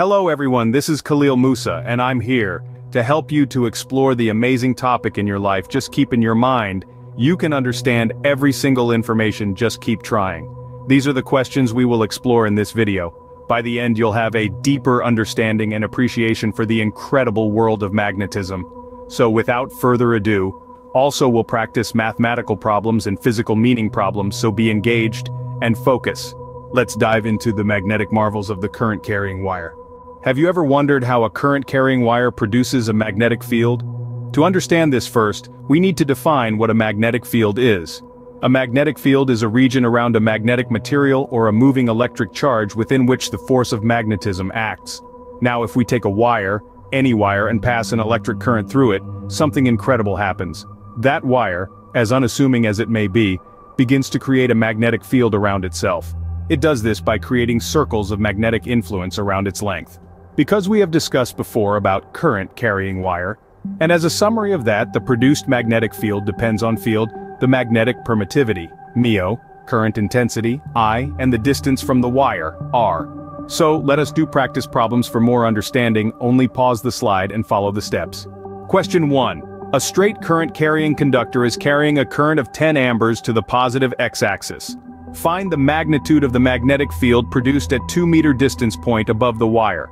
Hello everyone, this is Khalil Mussa, and I'm here to help you to explore the amazing topic in your life. Just keep in your mind, you can understand every single information, just keep trying. These are the questions we will explore in this video. By the end you'll have a deeper understanding and appreciation for the incredible world of magnetism. So without further ado, also we'll practice mathematical problems and physical meaning problems so be engaged and focus. Let's dive into the magnetic marvels of the current carrying wire. Have you ever wondered how a current carrying wire produces a magnetic field? To understand this first, we need to define what a magnetic field is. A magnetic field is a region around a magnetic material or a moving electric charge within which the force of magnetism acts. Now if we take a wire, any wire and pass an electric current through it, something incredible happens. That wire, as unassuming as it may be, begins to create a magnetic field around itself. It does this by creating circles of magnetic influence around its length. Because we have discussed before about current carrying wire, and as a summary of that the produced magnetic field depends on field, the magnetic permittivity, μ, current intensity, I, and the distance from the wire, R. So, let us do practice problems for more understanding, only pause the slide and follow the steps. Question 1. A straight current carrying conductor is carrying a current of 10 amperes to the positive x-axis. Find the magnitude of the magnetic field produced at 2 meter distance point above the wire.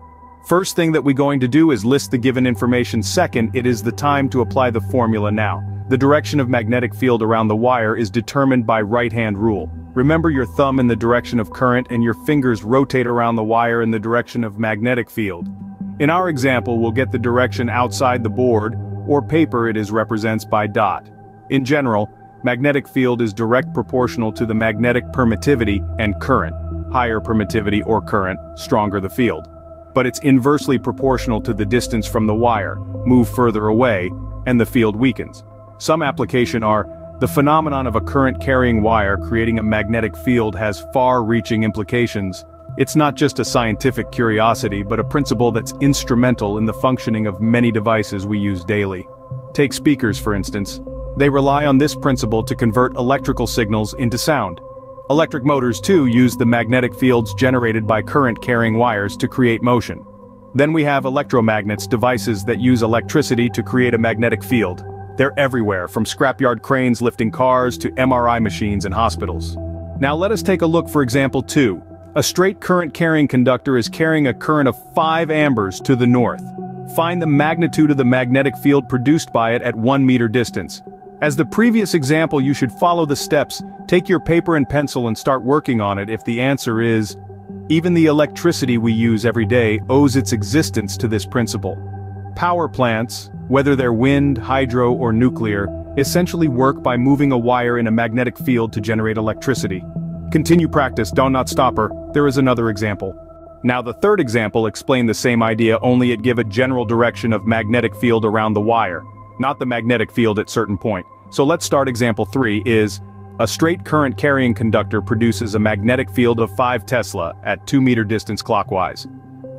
First thing that we're going to do is list the given information second it is the time to apply the formula now. The direction of magnetic field around the wire is determined by right-hand rule. Remember your thumb in the direction of current and your fingers rotate around the wire in the direction of magnetic field. In our example we'll get the direction outside the board, or paper it is represents by dot. In general, magnetic field is direct proportional to the magnetic permittivity and current. Higher permittivity or current, stronger the field but it's inversely proportional to the distance from the wire, move further away, and the field weakens. Some application are, the phenomenon of a current-carrying wire creating a magnetic field has far-reaching implications. It's not just a scientific curiosity but a principle that's instrumental in the functioning of many devices we use daily. Take speakers for instance. They rely on this principle to convert electrical signals into sound. Electric motors too use the magnetic fields generated by current-carrying wires to create motion. Then we have electromagnets devices that use electricity to create a magnetic field. They're everywhere, from scrapyard cranes lifting cars to MRI machines in hospitals. Now let us take a look for example 2. A straight current carrying conductor is carrying a current of 5 amperes to the north. Find the magnitude of the magnetic field produced by it at 1 meter distance. As the previous example you should follow the steps, take your paper and pencil and start working on it if the answer is, even the electricity we use every day owes its existence to this principle. Power plants, whether they're wind, hydro, or nuclear, essentially work by moving a wire in a magnetic field to generate electricity. Continue practice, don't not stop her, there is another example. Now the third example explained the same idea only it give a general direction of magnetic field around the wire not the magnetic field at certain point. So let's start example 3 is, a straight current carrying conductor produces a magnetic field of 5 Tesla at 2 meter distance clockwise.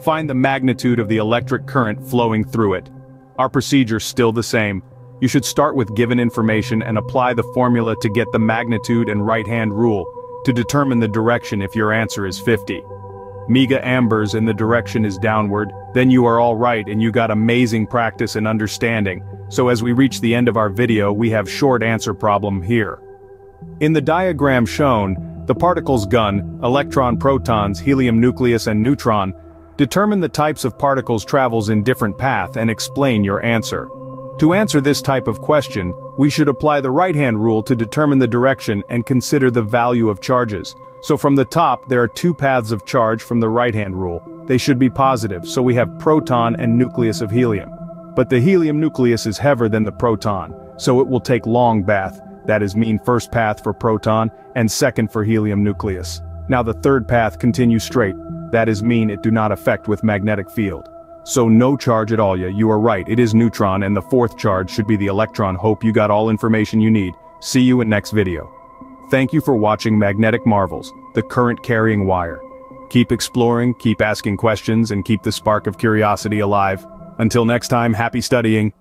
Find the magnitude of the electric current flowing through it. Our procedure still the same. You should start with given information and apply the formula to get the magnitude and right-hand rule, to determine the direction if your answer is 50 mega amperes and the direction is downward, then you are all right and you got amazing practice and understanding, so as we reach the end of our video we have short answer problem here. In the diagram shown, the particles gun, electron protons, helium nucleus and neutron, determine the types of particles travels in different path and explain your answer. To answer this type of question, we should apply the right-hand rule to determine the direction and consider the value of charges. So from the top there are two paths of charge from the right-hand rule. They should be positive, so we have proton and nucleus of helium. But the helium nucleus is heavier than the proton, so it will take long bath, that is mean first path for proton, and second for helium nucleus. Now the third path continues straight, that is mean it do not affect with magnetic field. So no charge at all yeah, you are right, it is neutron and the fourth charge should be the electron hope you got all information you need. See you in next video. Thank you for watching Magnetic Marvels, the current carrying wire. Keep exploring, keep asking questions, and keep the spark of curiosity alive. Until next time, happy studying.